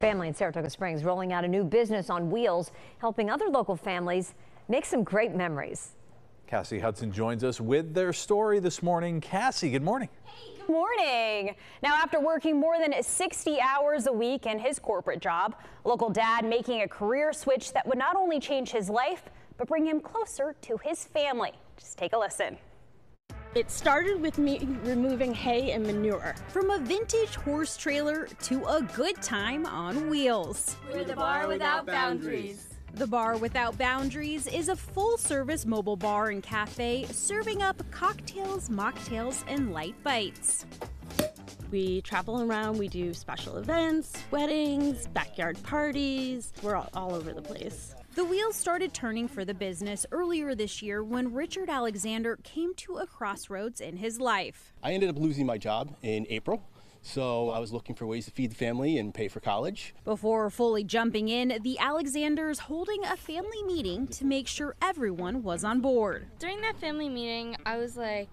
Family in Saratoga Springs rolling out a new business on wheels, helping other local families make some great memories. Cassie Hudson joins us with their story this morning. Cassie, good morning. Hey, Good morning. Now, after working more than 60 hours a week in his corporate job, local dad making a career switch that would not only change his life, but bring him closer to his family. Just take a listen. It started with me removing hay and manure. From a vintage horse trailer to a good time on wheels. We're the bar without boundaries. The Bar Without Boundaries is a full service mobile bar and cafe serving up cocktails, mocktails, and light bites. We travel around, we do special events, weddings, backyard parties. We're all, all over the place. The wheels started turning for the business earlier this year when Richard Alexander came to a crossroads in his life. I ended up losing my job in April. So I was looking for ways to feed the family and pay for college. Before fully jumping in, the Alexanders holding a family meeting to make sure everyone was on board. During that family meeting, I was like,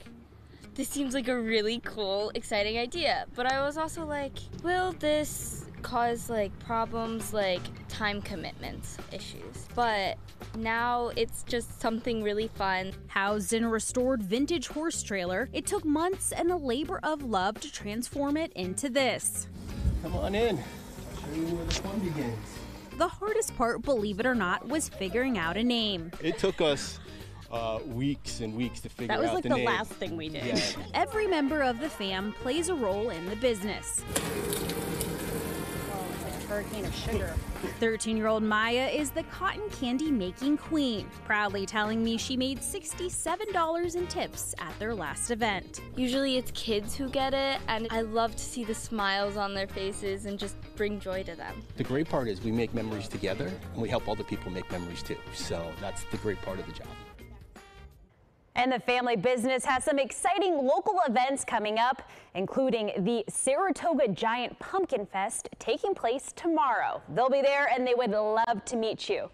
this seems like a really cool, exciting idea. But I was also like, will this cause like problems like time commitments issues? But now it's just something really fun. Housed in a restored vintage horse trailer, it took months and a labor of love to transform it into this. Come on in. I'll show you where the fun begins. The hardest part, believe it or not, was figuring out a name. It took us uh, weeks and weeks to figure out That was like the, the, name. last thing we did. Yeah. Every member of the fam plays a role in the business. Hurricane of sugar. 13 year old Maya is the cotton candy making queen, proudly telling me she made $67 in tips at their last event. Usually it's kids who get it, and I love to see the smiles on their faces and just bring joy to them. The great part is we make memories together and we help other people make memories too. So that's the great part of the job. And the family business has some exciting local events coming up, including the Saratoga Giant Pumpkin Fest taking place tomorrow. They'll be there and they would love to meet you.